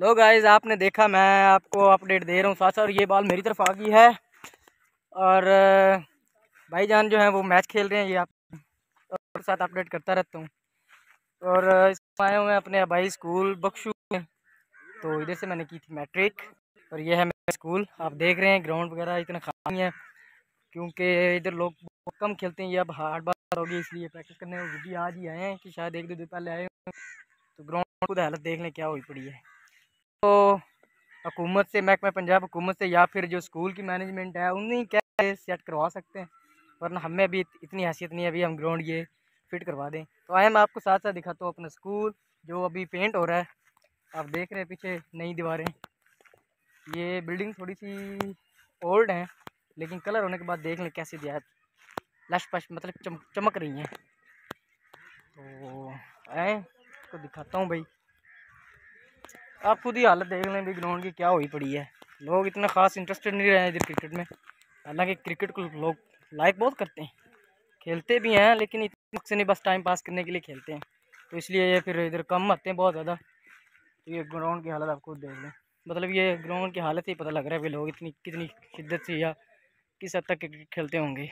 लो guys आपने देखा, मैं आपको अपडेट दे रहा हूँ साथ और ये बॉल मेरी तरफ़ आ गई है। और, भाईजान जो है, वो मैच खेल रहे हैं, ये आप और साथ अपडेट करता रहता हूँ। और हुए हैं अपने भाई स्कूल बख्शू में तो इधर से मैंने की थी मैट्रिक और ये है मेरा स्कूल। आप देख रहे हैं ग्राउंड वगैरह इतना खाली है, क्योंकि इधर लोग कम खेलते हैं। ये अब हार्ड बार होगी इसलिए प्रैक्टिस करने वो भी आज ही आए हैं, कि शायद एक दो दिन पहले आए तो ग्राउंड खुद हालत देख लें, क्या हुई पड़ी है। तो हुकूमत से महकमा पंजाब हुकूमत से या फिर जो स्कूल की मैनेजमेंट है उन्हें क्या सेट करवा सकते हैं। वरना हमें अभी इतनी हैसियत नहीं है अभी हम ग्राउंड ये फिट करवा दें। तो आए मैं आपको साथ साथ दिखाता हूँ अपना स्कूल जो अभी पेंट हो रहा है। आप देख रहे हैं पीछे नई दीवारें। ये बिल्डिंग थोड़ी सी ओल्ड है लेकिन कलर होने के बाद देख लें कैसे दिया लश पश मतलब चम, चमक रही हैं। तो आए तो दिखाता हूँ भाई। आप खुद ही हालत देख लें भी ग्राउंड की क्या हुई पड़ी है। लोग इतना ख़ास इंटरेस्टेड नहीं रहे इधर क्रिकेट में। हालाँकि क्रिकेट को लोग लाइक बहुत करते हैं। खेलते भी हैं, लेकिन इतने से नहीं, बस टाइम पास करने के लिए खेलते हैं। तो इसलिए ये फिर इधर कम आते हैं बहुत ज़्यादा। तो ये ग्राउंड की हालत आपको देख लें। मतलब ये ग्राउंड की हालत ही पता लग रहा है कि लोग इतनी, कितनी शिद्दत से या किस हद तक क्रिकेट खेलते होंगे।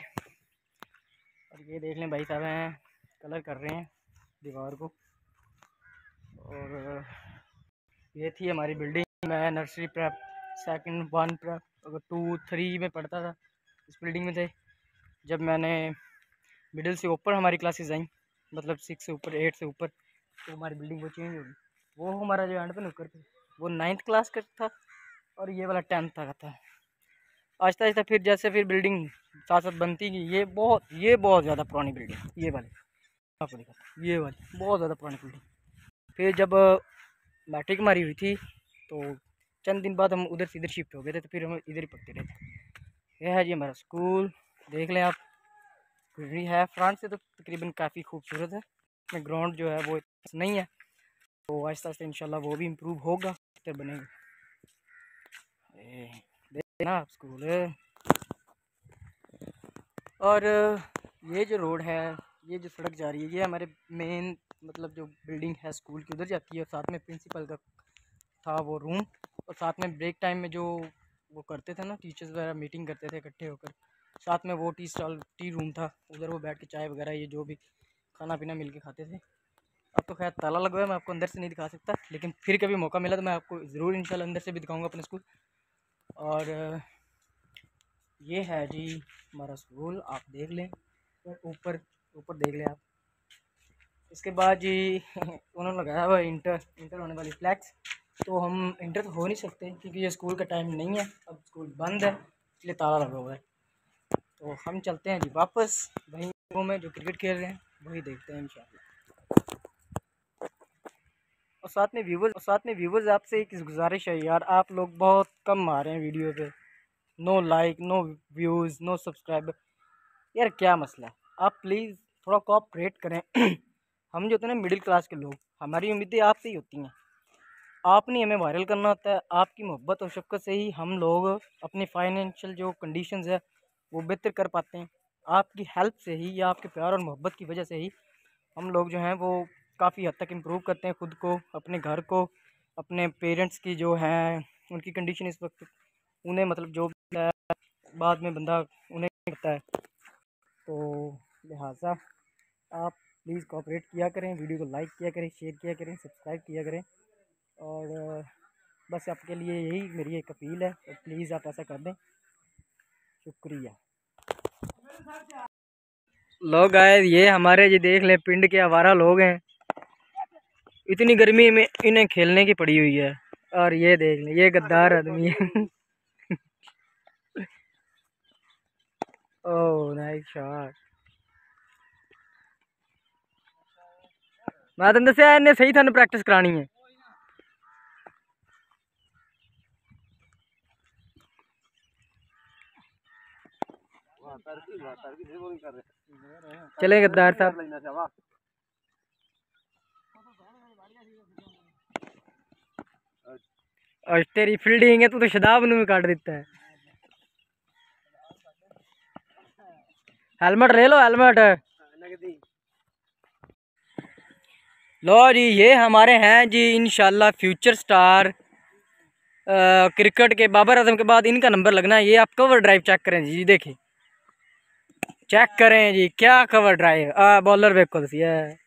और ये देख लें भाई साहब हैं कलर कर रहे हैं दीवार को। और ये थी हमारी बिल्डिंग मैं nursery prep second one prep two three में पढ़ता था, इस बिल्डिंग में थे। जब मैंने मिडिल से ऊपर हमारी क्लासेस आई मतलब सिक्स से ऊपर एट से ऊपर तो हमारी बिल्डिंग वो चेंज होगी वो हमारा जो एंड पे नुकर थे वो नाइन्थ क्लास का था, और ये वाला टेंथ का था। आहिस्ता आहिस्ता फिर जैसे फिर बिल्डिंग साथ साथ बनती गई, ये बहुत ये बहुत ज़्यादा पुरानी बिल्डिंग ये वाली। आपको दिखाता ये वाली, बहुत ज़्यादा पुरानी बिल्डिंग फिर जब मैट्रिक मारी हुई थी तो चंद दिन बाद हम उधर से इधर शिफ्ट हो गए थे तो फिर हम इधर ही पढ़ते रहे थे है जी हमारा स्कूल देख लें आप। भी है फ्रंट से तो तकरीबन काफ़ी खूबसूरत है। ग्राउंड जो है वो नहीं है तो आहिस्ता आहिस्ता इंशाल्लाह वो भी इम्प्रूव होगा फिर बनेगा। देखना आप स्कूल और ये जो रोड है, ये जो सड़क जा रही है, ये हमारे मेन मतलब जो बिल्डिंग है स्कूल की, उधर जाती है और साथ में प्रिंसिपल का था वो रूम और साथ में ब्रेक टाइम में जो वो करते थे ना टीचर्स वगैरह मीटिंग करते थे इकट्ठे होकर। साथ में वो टी स्टॉल टी रूम था, उधर वो बैठ के चाय वगैरह ये जो भी खाना पीना मिल के खाते थे। अब तो खैर ताला लगा हुआ है मैं आपको अंदर से नहीं दिखा सकता, लेकिन फिर कभी मौका मिला तो मैं आपको ज़रूर इंशाल्लाह अंदर से भी दिखाऊँगा अपने स्कूल और, ये है जी हमारा स्कूल आप देख लें, ऊपर ऊपर देख लें आप। इसके बाद जी, उन्होंने लगाया हुआ इंटर इंटर होने वाली फ्लैक्स तो हम इंटर तो हो नहीं सकते, क्योंकि ये स्कूल का टाइम नहीं है। अब स्कूल बंद है, इसलिए ताला लगा हुआ है। तो हम चलते हैं जी वापस। वहीं लोगों में जो क्रिकेट खेल रहे हैं, वही देखते हैं इन और साथ में व्यूवर्स और साथ में व्यूवर्स आपसे एक गुजारिश है यार, आप लोग बहुत कम आ रहे हैं वीडियो पे। No like no views no subscriber यार क्या मसला आप प्लीज़ थोड़ा कोऑपरेट करें। हम जो होते हैं ना मिडिल क्लास के लोग, हमारी उम्मीदें आपसे ही होती हैं। आपने हमें वायरल करना होता है, आपकी मोहब्बत और शफ़क़त से ही हम लोग अपनी फाइनेंशियल जो कंडीशंस है, वो बेहतर कर पाते हैं। आपकी हेल्प से ही या आपके प्यार और मोहब्बत की वजह से ही हम लोग जो हैं, वो काफ़ी हद तक इम्प्रूव करते हैं ख़ुद को, अपने घर को, अपने पेरेंट्स की जो हैं, उनकी कंडीशन इस वक्त, उन्हें मतलब जो है, बाद में बंदा उन्हें करता है। तो लिहाजा आप प्लीज़ कॉपरेट किया करें, वीडियो को लाइक किया करें, शेयर किया करें, सब्सक्राइब किया करें। और बस आपके लिए यही मेरी एक अपील है तो प्लीज़ आप ऐसा कर दें। शुक्रिया। लोग आए ये हमारे ये देख लें, पिंड के आवारा लोग हैं। इतनी गर्मी में इन्हें खेलने की पड़ी हुई है। और ये देख लें, ये गद्दार आदमी है। ओह नाइस शॉट मैं तेन दसिया इन्हें सही थानू प्रैक्टिस करानी है चले गद्दार साहब और तेरी फील्डिंग है तू तो शदाब भी काट देता है हेलमेट ले लो हेलमेट लो जी, ये हमारे हैं जी इन फ्यूचर स्टार क्रिकेट के, बाबर आज़म के बाद इनका नंबर लगना है। ये आप कवर ड्राइव चेक करें जी देखिए। चेक करें जी, क्या कवर ड्राइव बॉलर बेको है